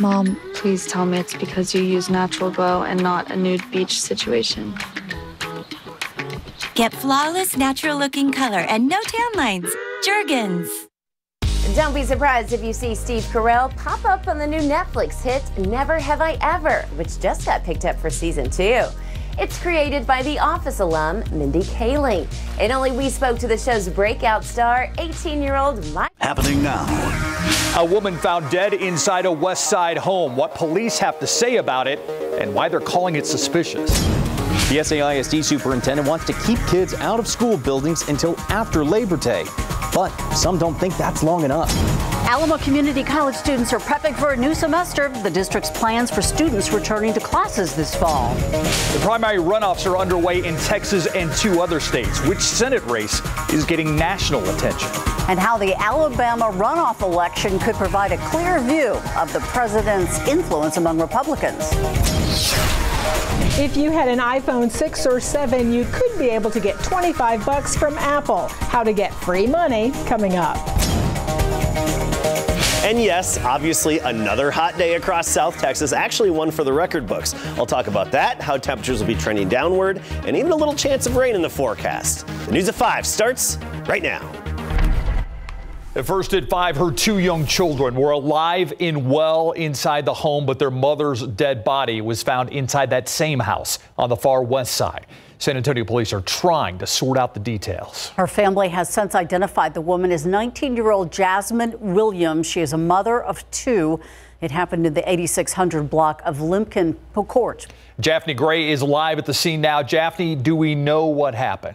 Mom, please tell me it's because you use natural glow and not a nude beach situation. Get flawless, natural looking color and no tan lines. Jergens. Don't be surprised if you see Steve Carell pop up on the new Netflix hit Never Have I Ever, which just got picked up for season two. It's created by The Office alum Mindy Kaling. And only we spoke to the show's breakout star, 18 year old Mike. Happening now. A woman found dead inside a West Side home. What police have to say about it and why they're calling it suspicious. The SAISD superintendent wants to keep kids out of school buildings until after Labor Day. But some don't think that's long enough. Alamo Community College students are prepping for a new semester. The district's plans for students returning to classes this fall. The primary runoffs are underway in Texas and two other states. Which Senate race is getting national attention? And how the Alabama runoff election could provide a clear view of the president's influence among Republicans. If you had an iPhone 6 or 7, you could be able to get 25 bucks from Apple. How to get free money coming up. And yes, obviously another hot day across South Texas, actually one for the record books. I'll talk about that, how temperatures will be trending downward, and even a little chance of rain in the forecast. The News at 5 starts right now. At first at 5, her two young children were alive and well inside the home, but their mother's dead body was found inside that same house on the far west side. San Antonio police are trying to sort out the details. Her family has since identified the woman as 19 year old Jasmine Williams. She is a mother of two. It happened in the 8600 block of Limpkin Court. Japhanie Gray is live at the scene now. Japhanie, do we know what happened?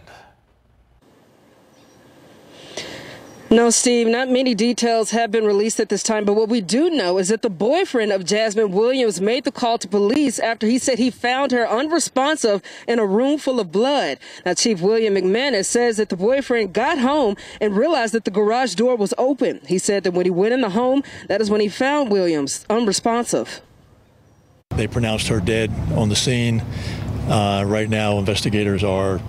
No, Steve, not many details have been released at this time, but what we do know is that the boyfriend of Jasmine Williams made the call to police after he said he found her unresponsive in a room full of blood. Now, Chief William McManus says that the boyfriend got home and realized that the garage door was open. He said that when he went in the home, that is when he found Williams unresponsive. They pronounced her dead on the scene. Uh, right now, investigators are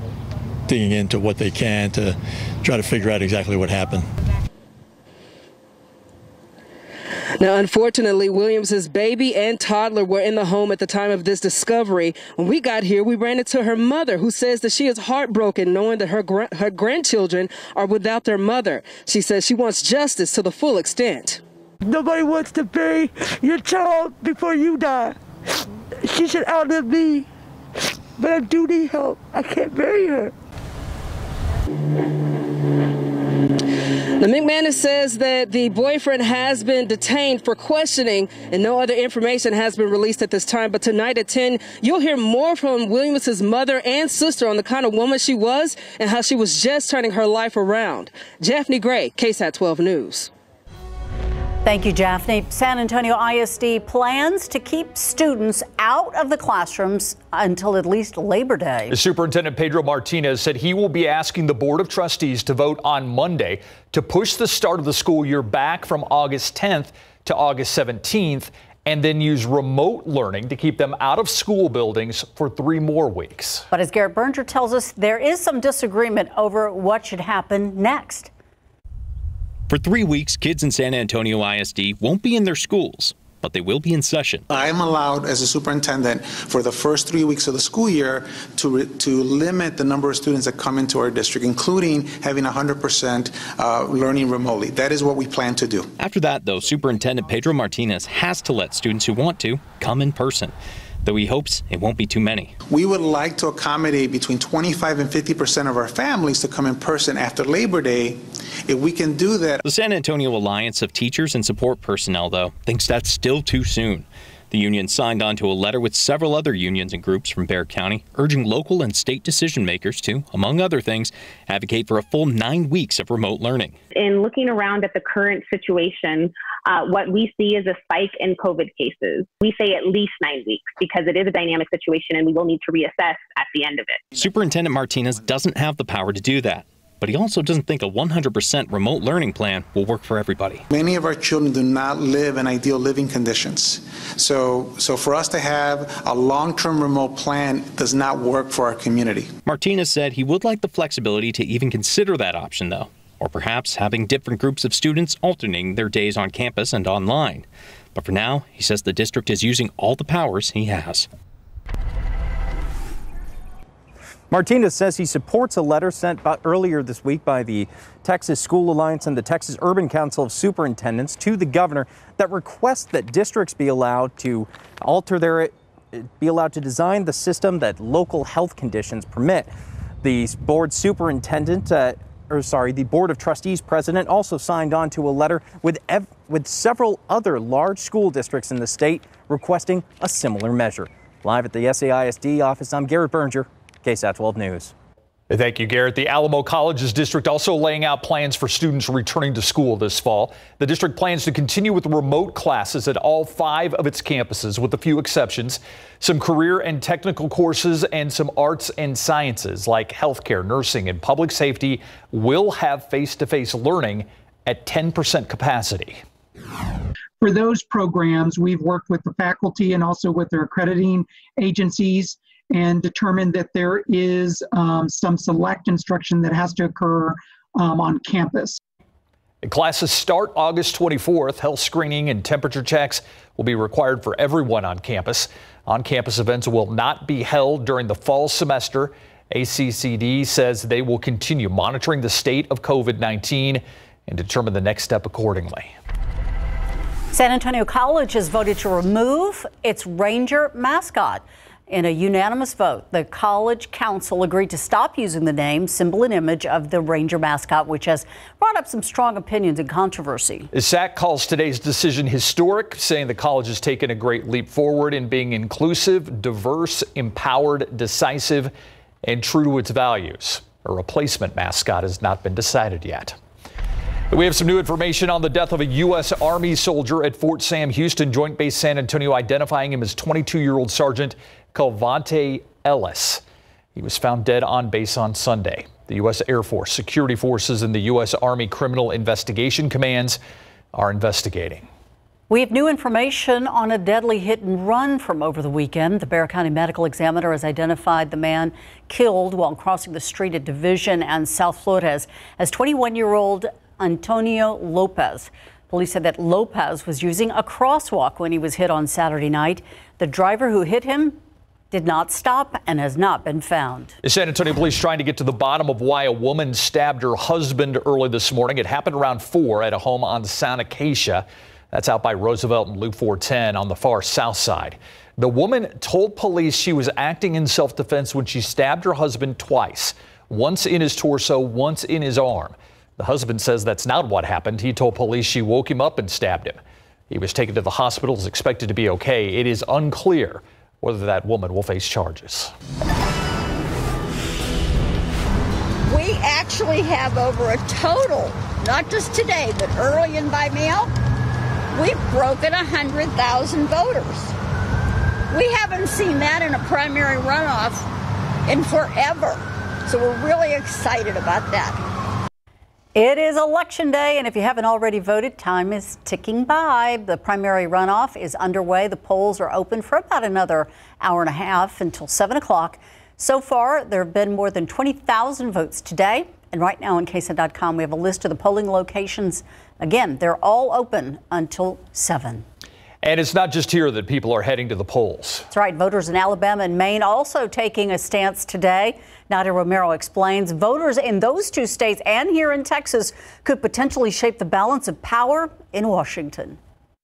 digging into what they can to try to figure out exactly what happened. Now, unfortunately, Williams's baby and toddler were in the home at the time of this discovery. When we got here, we ran into her mother, who says that she is heartbroken knowing that her gra- her grandchildren are without their mother. She says she wants justice to the full extent. Nobody wants to bury your child before you die. She should outlive me. But I do need help. I can't bury her. The McManus says that the boyfriend has been detained for questioning and no other information has been released at this time. But tonight at 10, you'll hear more from Williams' mother and sister on the kind of woman she was and how she was just turning her life around. Japhanie Gray, KSAT 12 News. Thank you, Japhanie. San Antonio ISD plans to keep students out of the classrooms until at least Labor Day. Superintendent Pedro Martinez said he will be asking the Board of Trustees to vote on Monday to push the start of the school year back from August 10th to August 17th and then use remote learning to keep them out of school buildings for three more weeks. But as Garrett Brnger tells us, there is some disagreement over what should happen next. For three weeks, kids in San Antonio ISD won't be in their schools, but they will be in session. I am allowed, as a superintendent, for the first three weeks of the school year to, re- to limit the number of students that come into our district, including having 100% uh, learning remotely. That is what we plan to do. After that, though, Superintendent Pedro Martinez has to let students who want to come in person though he hopes it won't be too many. We would like to accommodate between 25 and 50 percent of our families to come in person after Labor Day. If we can do that. The San Antonio Alliance of Teachers and Support Personnel, though, thinks that's still too soon. The union signed on to a letter with several other unions and groups from Bexar County, urging local and state decision makers to, among other things, advocate for a full nine weeks of remote learning. In looking around at the current situation, uh, what we see is a spike in COVID cases. We say at least nine weeks because it is a dynamic situation and we will need to reassess at the end of it. Superintendent Martinez doesn't have the power to do that but he also doesn't think a 100% remote learning plan will work for everybody. Many of our children do not live in ideal living conditions. So, so for us to have a long-term remote plan does not work for our community. Martinez said he would like the flexibility to even consider that option, though, or perhaps having different groups of students alternating their days on campus and online. But for now, he says the district is using all the powers he has. Martinez says he supports a letter sent earlier this week by the Texas School Alliance and the Texas Urban Council of Superintendents to the governor that requests that districts be allowed to alter their be allowed to design the system that local health conditions permit. The board superintendent, uh, or sorry, the board of trustees president also signed on to a letter with ev- with several other large school districts in the state requesting a similar measure. Live at the SAISD office, I'm Garrett Brnger, KSAT 12 News. Thank you, Garrett. The Alamo Colleges District also laying out plans for students returning to school this fall. The district plans to continue with remote classes at all five of its campuses, with a few exceptions. Some career and technical courses and some arts and sciences like healthcare, nursing, and public safety will have face to face learning at 10% capacity. For those programs, we've worked with the faculty and also with their accrediting agencies and determined that there is um, some select instruction that has to occur um, on campus. Classes start August 24th. Health screening and temperature checks will be required for everyone on campus. On campus events will not be held during the fall semester. ACCD says they will continue monitoring the state of COVID 19 and determine the next step accordingly. San Antonio College has voted to remove its Ranger mascot. In a unanimous vote, the college council agreed to stop using the name, symbol, and image of the Ranger mascot, which has brought up some strong opinions and controversy. SAC calls today's decision historic, saying the college has taken a great leap forward in being inclusive, diverse, empowered, decisive, and true to its values. A replacement mascot has not been decided yet. We have some new information on the death of a U.S. Army soldier at Fort Sam Houston Joint Base San Antonio, identifying him as 22 year old Sergeant Calvante Ellis. He was found dead on base on Sunday. The U.S. Air Force, security forces, and the U.S. Army Criminal Investigation Commands are investigating. We have new information on a deadly hit and run from over the weekend. The Bexar County Medical Examiner has identified the man killed while crossing the street at Division and South Flores as 21 year old Antonio Lopez. Police said that Lopez was using a crosswalk when he was hit on Saturday night. The driver who hit him did not stop and has not been found. The San Antonio police trying to get to the bottom of why a woman stabbed her husband early this morning. It happened around 4 at a home on San Acacia. That's out by Roosevelt and Loop 410 on the far south side. The woman told police she was acting in self defense when she stabbed her husband twice, once in his torso, once in his arm. The husband says that's not what happened. He told police she woke him up and stabbed him. He was taken to the hospital, is expected to be okay. It is unclear whether that woman will face charges. We actually have over a total, not just today, but early and by mail, we've broken 100,000 voters. We haven't seen that in a primary runoff in forever. So we're really excited about that. It is election day, and if you haven't already voted, time is ticking by. The primary runoff is underway. The polls are open for about another hour and a half until 7 o'clock. So far, there have been more than 20,000 votes today. And right now on KSAT.com, we have a list of the polling locations. Again, they're all open until 7. And it's not just here that people are heading to the polls. That's right. Voters in Alabama and Maine also taking a stance today. Nadia Romero explains voters in those two states and here in Texas could potentially shape the balance of power in Washington.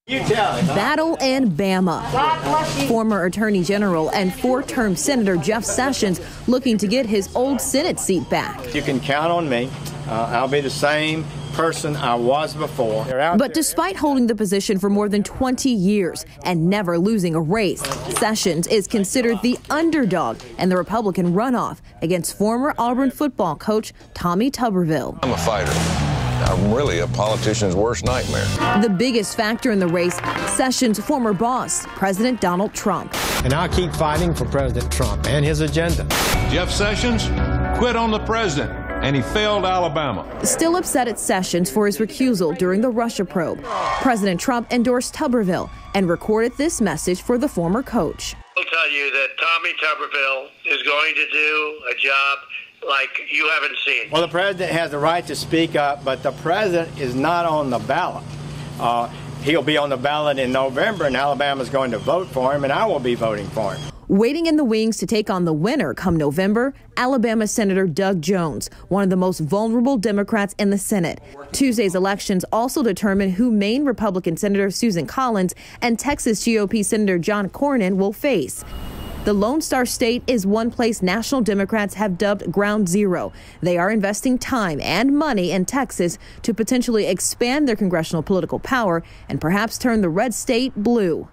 Battle and Bama. Former Attorney General and four term Senator Jeff Sessions looking to get his old Senate seat back. You can count on me. Uh, I'll be the same person I was before. But despite holding the position for more than 20 years and never losing a race, Sessions is considered the underdog in the Republican runoff against former Auburn football coach Tommy Tuberville. I'm a fighter. I'm really a politician's worst nightmare. The biggest factor in the race, Sessions' former boss, President Donald Trump. And I'll keep fighting for President Trump and his agenda. Jeff Sessions quit on the president and he failed Alabama. Still upset at Sessions for his recusal during the Russia probe, President Trump endorsed Tuberville and recorded this message for the former coach. I'll tell you that Tommy Tuberville is going to do a job like you haven't seen. Well, the president has the right to speak up, but the president is not on the ballot. Uh, he'll be on the ballot in November, and Alabama's going to vote for him, and I will be voting for him. Waiting in the wings to take on the winner come November, Alabama Senator Doug Jones, one of the most vulnerable Democrats in the Senate. Tuesday's elections also determine who Maine Republican Senator Susan Collins and Texas GOP Senator John Cornyn will face. The Lone Star State is one place national Democrats have dubbed ground zero. They are investing time and money in Texas to potentially expand their congressional political power and perhaps turn the red state blue.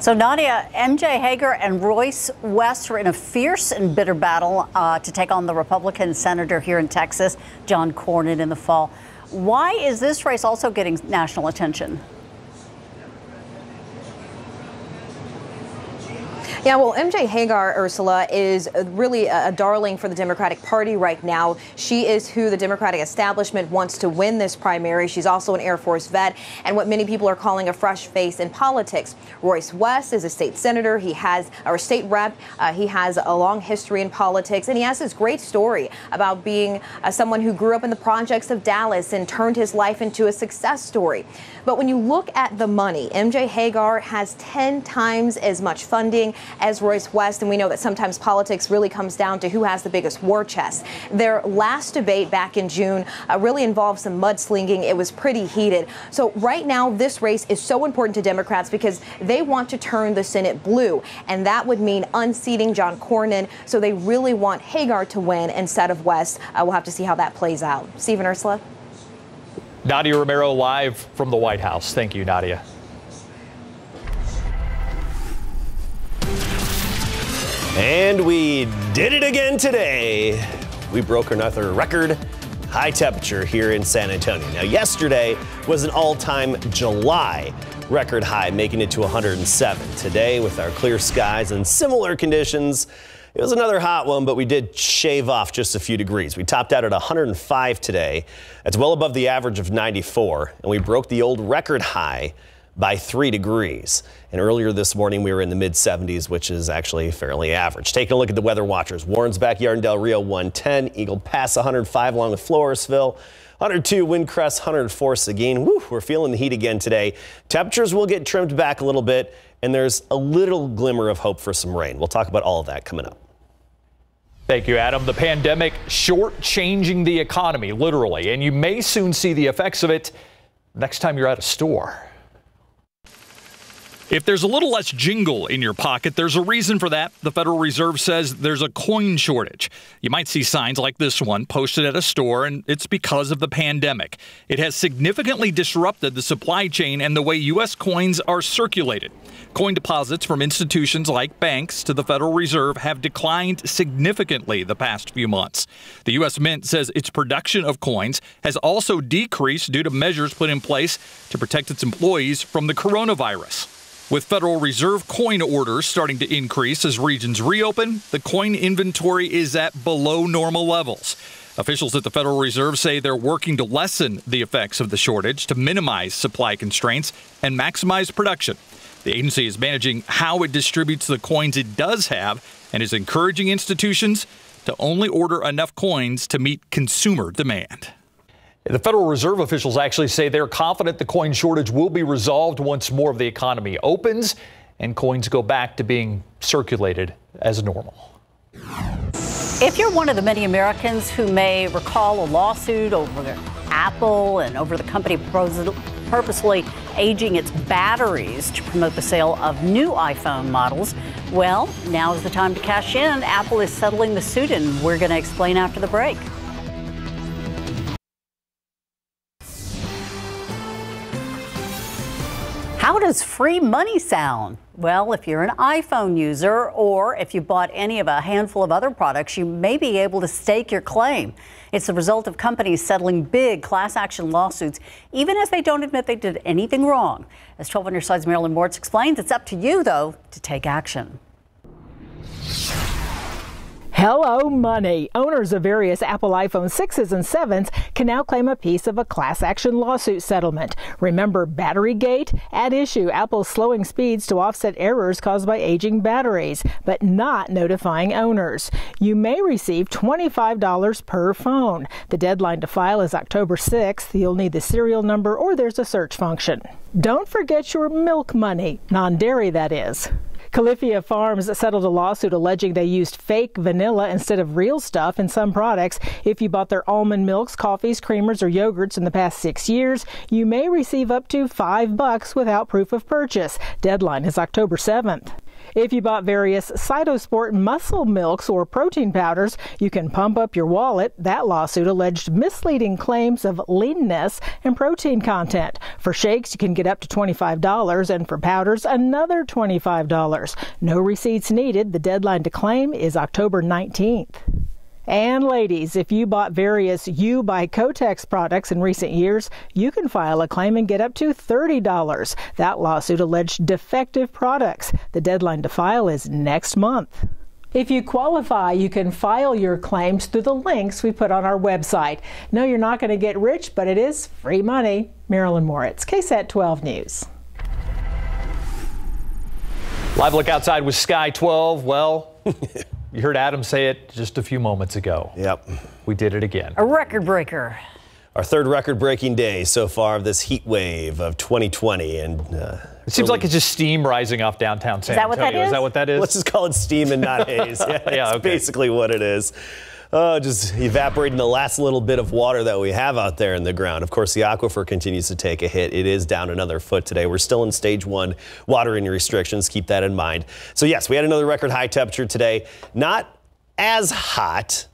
So, Nadia, MJ Hegar and Royce West are in a fierce and bitter battle uh, to take on the Republican senator here in Texas, John Cornyn, in the fall. Why is this race also getting national attention? Yeah, well, MJ Hegar, Ursula, is really a darling for the Democratic Party right now. She is who the Democratic establishment wants to win this primary. She's also an Air Force vet and what many people are calling a fresh face in politics. Royce West is a state senator. He has, a state rep. Uh, he has a long history in politics, and he has this great story about being uh, someone who grew up in the projects of Dallas and turned his life into a success story. But when you look at the money, MJ Hegar has 10 times as much funding as Royce West, and we know that sometimes politics really comes down to who has the biggest war chest. Their last debate back in June uh, really involved some mudslinging. It was pretty heated. So right now, this race is so important to Democrats because they want to turn the Senate blue, and that would mean unseating John Cornyn. So they really want Hegar to win instead of West. Uh, we'll have to see how that plays out. Stephen Ursula. Nadia Romero live from the White House. Thank you, Nadia. And we did it again today. We broke another record high temperature here in San Antonio. Now, yesterday was an all time July record high, making it to 107. Today, with our clear skies and similar conditions, it was another hot one, but we did shave off just a few degrees. We topped out at 105 today. That's well above the average of 94, and we broke the old record high by three degrees. And earlier this morning, we were in the mid 70s, which is actually fairly average. Taking a look at the weather watchers Warren's backyard in Del Rio 110, Eagle Pass 105 along with Floresville. 102 Windcrest, 104 Seguin. Woo, we're feeling the heat again today. Temperatures will get trimmed back a little bit, and there's a little glimmer of hope for some rain. We'll talk about all of that coming up. Thank you, Adam. The pandemic short-changing the economy, literally, and you may soon see the effects of it next time you're at a store. If there's a little less jingle in your pocket, there's a reason for that. The Federal Reserve says there's a coin shortage. You might see signs like this one posted at a store, and it's because of the pandemic. It has significantly disrupted the supply chain and the way U.S. coins are circulated. Coin deposits from institutions like banks to the Federal Reserve have declined significantly the past few months. The U.S. Mint says its production of coins has also decreased due to measures put in place to protect its employees from the coronavirus. With Federal Reserve coin orders starting to increase as regions reopen, the coin inventory is at below normal levels. Officials at the Federal Reserve say they're working to lessen the effects of the shortage to minimize supply constraints and maximize production. The agency is managing how it distributes the coins it does have and is encouraging institutions to only order enough coins to meet consumer demand. The Federal Reserve officials actually say they're confident the coin shortage will be resolved once more of the economy opens and coins go back to being circulated as normal. If you're one of the many Americans who may recall a lawsuit over Apple and over the company purposely aging its batteries to promote the sale of new iPhone models, well, now is the time to cash in. Apple is settling the suit, and we're going to explain after the break. Does free money sound? Well, if you're an iPhone user or if you bought any of a handful of other products, you may be able to stake your claim. It's the result of companies settling big class action lawsuits, even as they don't admit they did anything wrong. As 12 on your side's Marilyn Moritz explains, it's up to you, though, to take action. Hello, money. Owners of various Apple iPhone 6s and 7s can now claim a piece of a class action lawsuit settlement. Remember Battery Gate? At issue, Apple's slowing speeds to offset errors caused by aging batteries, but not notifying owners. You may receive $25 per phone. The deadline to file is October 6th. You'll need the serial number or there's a search function. Don't forget your milk money, non dairy, that is. Califia Farms settled a lawsuit alleging they used fake vanilla instead of real stuff in some products. If you bought their almond milks, coffees, creamers, or yogurts in the past six years, you may receive up to five bucks without proof of purchase. Deadline is October 7th. If you bought various Cytosport muscle milks or protein powders, you can pump up your wallet. That lawsuit alleged misleading claims of leanness and protein content. For shakes, you can get up to $25, and for powders, another $25. No receipts needed. The deadline to claim is October 19th. And ladies, if you bought various You by Kotex products in recent years, you can file a claim and get up to $30. That lawsuit alleged defective products. The deadline to file is next month. If you qualify, you can file your claims through the links we put on our website. No, you're not going to get rich, but it is free money. Marilyn Moritz, KSAT 12 News. Live look outside with Sky 12. Well, You heard Adam say it just a few moments ago. Yep. We did it again. A record breaker. Our third record breaking day so far of this heat wave of 2020. And uh, it seems like it's just steam rising off downtown San is that What that is? is that what that is? Let's just call it steam and not haze. Yeah, yeah that's okay. basically what it is. Oh, just evaporating the last little bit of water that we have out there in the ground. Of course, the aquifer continues to take a hit. It is down another foot today. We're still in stage one watering restrictions. Keep that in mind. So, yes, we had another record high temperature today. Not as hot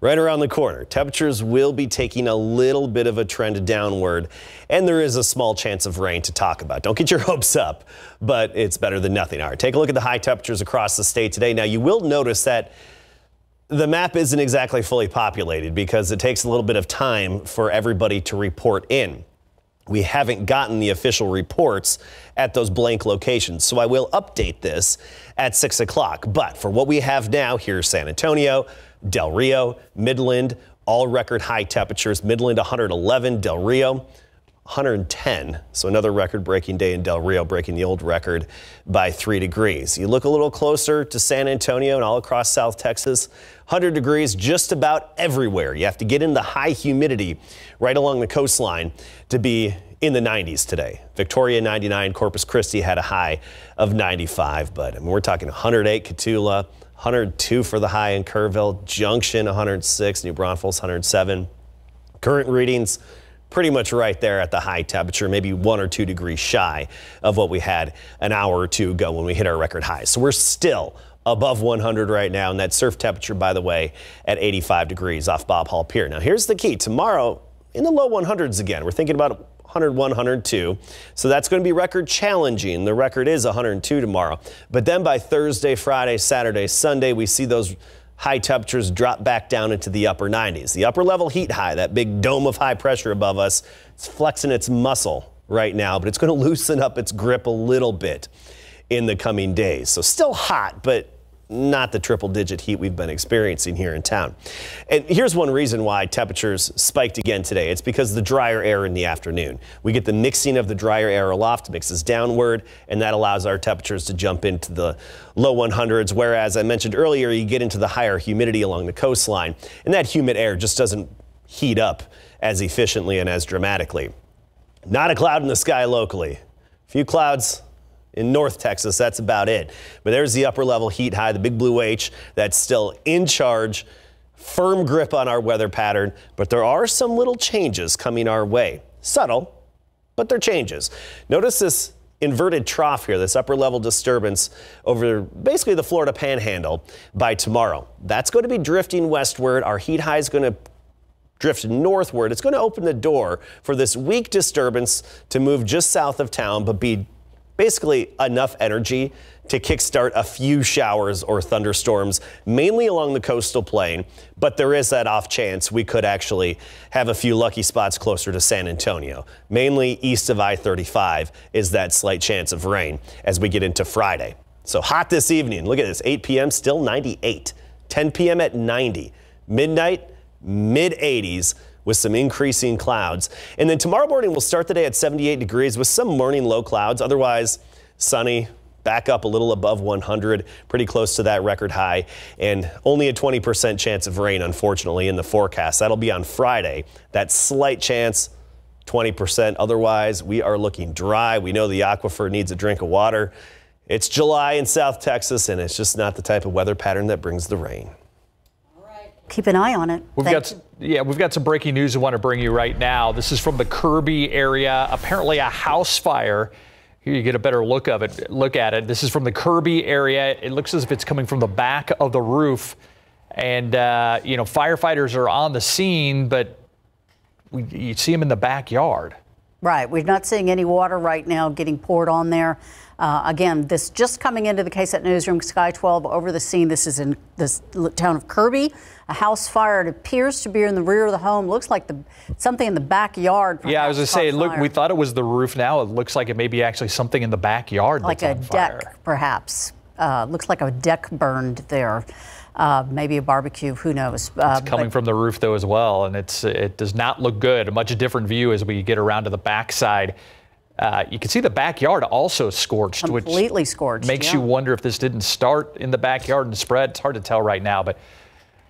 right around the corner. Temperatures will be taking a little bit of a trend downward, and there is a small chance of rain to talk about. Don't get your hopes up, but it's better than nothing. All right, take a look at the high temperatures across the state today. Now, you will notice that the map isn't exactly fully populated because it takes a little bit of time for everybody to report in. We haven't gotten the official reports at those blank locations, so I will update this at 6 o'clock. But for what we have now, here's San Antonio, Del Rio, Midland, all record high temperatures. Midland 111, Del Rio 110. So another record breaking day in Del Rio, breaking the old record by three degrees. You look a little closer to San Antonio and all across South Texas, 100 degrees just about everywhere. You have to get in the high humidity right along the coastline to be in the 90s today. Victoria 99, Corpus Christi had a high of 95, but I mean, we're talking 108 Cotulla, 102 for the high in Kerrville, Junction 106, New Braunfels 107. Current readings pretty much right there at the high temperature, maybe one or two degrees shy of what we had an hour or two ago when we hit our record high. So we're still above 100 right now, and that surf temperature, by the way, at 85 degrees off Bob Hall Pier. Now, here's the key. Tomorrow, in the low 100s again. We're thinking about 101, 102. So that's going to be record challenging. The record is 102 tomorrow. But then by Thursday, Friday, Saturday, Sunday, we see those high temperatures drop back down into the upper 90s. The upper level heat high, that big dome of high pressure above us, it's flexing its muscle right now, but it's going to loosen up its grip a little bit in the coming days. So still hot, but not the triple digit heat we've been experiencing here in town. And here's one reason why temperatures spiked again today. It's because the drier air in the afternoon. We get the mixing of the drier air aloft, mixes downward, and that allows our temperatures to jump into the low 100s. Whereas I mentioned earlier, you get into the higher humidity along the coastline, and that humid air just doesn't heat up as efficiently and as dramatically. Not a cloud in the sky locally. Few clouds in North Texas. That's about it. But there's the upper level heat high, the big blue H that's still in charge. Firm grip on our weather pattern, but there are some little changes coming our way. Subtle, but they're changes. Notice this inverted trough here, this upper level disturbance over basically the Florida panhandle by tomorrow. That's going to be drifting westward. Our heat high is going to drift northward. It's going to open the door for this weak disturbance to move just south of town, but be basically enough energy to kickstart a few showers or thunderstorms, mainly along the coastal plain. But there is that off chance we could actually have a few lucky spots closer to San Antonio. Mainly east of I 35 is that slight chance of rain as we get into Friday. So hot this evening. Look at this 8 p.m., still 98. 10 p.m. at 90. Midnight, mid 80s with some increasing clouds. And then tomorrow morning we'll start the day at 78 degrees with some morning low clouds. Otherwise, sunny, back up a little above 100, pretty close to that record high, and only a 20% chance of rain, unfortunately, in the forecast. That'll be on Friday. That slight chance, 20%. Otherwise, we are looking dry. We know the aquifer needs a drink of water. It's July in South Texas, and it's just not the type of weather pattern that brings the rain. Keep an eye on it. We've Thank got yeah, we've got some breaking news we want to bring you right now. This is from the Kirby area. Apparently, a house fire. Here you get a better look of it. Look at it. This is from the Kirby area. It looks as if it's coming from the back of the roof, and uh, you know firefighters are on the scene, but we, you see them in the backyard. Right. We're not seeing any water right now getting poured on there. Uh, again, this just coming into the KSAT newsroom, Sky 12 over the scene. This is in this town of Kirby. A house fire. It appears to be in the rear of the home. Looks like the something in the backyard. Yeah, I was gonna say, look, fire. we thought it was the roof. Now it looks like it may be actually something in the backyard. like that's a deck, perhaps. Uh, looks like a deck burned there. Uh, maybe a barbecue. Who knows? Uh, It's coming but- from the roof though as well, and it's it does not look good. A much different view as we get around to the backside. Uh, you can see the backyard also scorched, Completely which scorched, makes yeah. you wonder if this didn't start in the backyard and spread. It's hard to tell right now, but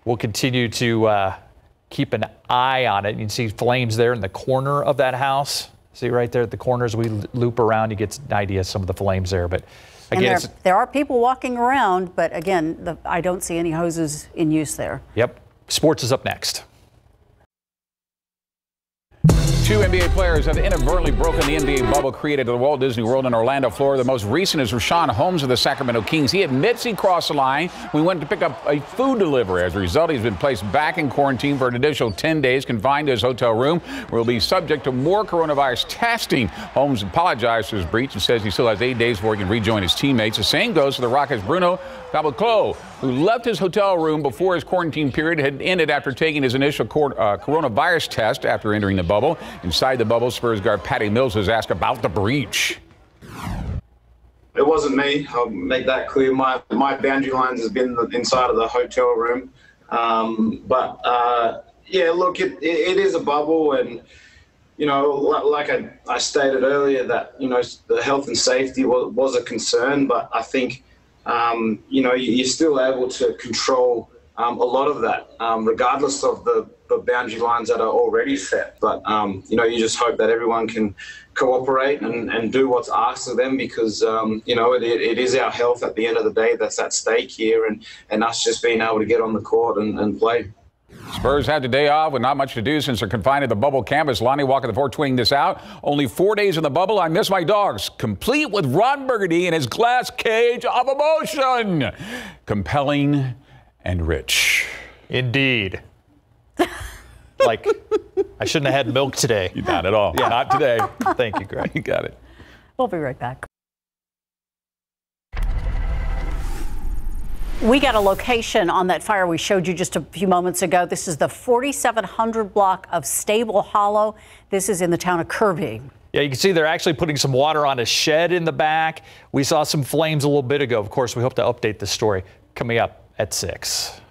we'll continue to uh, keep an eye on it. You can see flames there in the corner of that house. See right there at the corner as we loop around, you get an idea of some of the flames there. But and again, there, there are people walking around, but again, the, I don't see any hoses in use there. yep. Sports is up next. Two NBA players have inadvertently broken the NBA bubble created at the Walt Disney World in Orlando, Florida. The most recent is Richaun Holmes of the Sacramento Kings. He admits he crossed the line. We went to pick up a food delivery. As a result, he's been placed back in quarantine for an additional 10 days, confined to his hotel room, he'll be subject to more coronavirus testing. Holmes apologized for his breach and says he still has eight days before he can rejoin his teammates. The same goes for the Rockets' Bruno Caboclo, who left his hotel room before his quarantine period had ended after taking his initial cor- uh, coronavirus test after entering the bubble. Inside the bubble, Spurs guard Patty Mills was asked about the breach. It wasn't me. I'll make that clear. My my boundary lines has been inside of the hotel room. Um, but uh, yeah, look, it, it, it is a bubble, and you know, like I, I stated earlier, that you know the health and safety was, was a concern. But I think um, you know you- you're still able to control um, a lot of that, um, regardless of the, the boundary lines that are already set. But um, you know, you just hope that everyone can cooperate and, and do what's asked of them because um, you know it, it is our health at the end of the day that's at stake here, and, and us just being able to get on the court and, and play. Spurs had the day off with not much to do since they're confined to the bubble campus. Lonnie Walker, the four, tweeting this out. Only four days in the bubble. I miss my dogs. Complete with Ron Burgundy in his glass cage of emotion. Compelling and rich. Indeed. like, I shouldn't have had milk today. Not at all. Yeah. Not today. Thank you, Greg. You got it. We'll be right back. We got a location on that fire we showed you just a few moments ago. This is the 4700 block of Stable Hollow. This is in the town of Kirby. Yeah, you can see they're actually putting some water on a shed in the back. We saw some flames a little bit ago. Of course, we hope to update this story coming up at 6.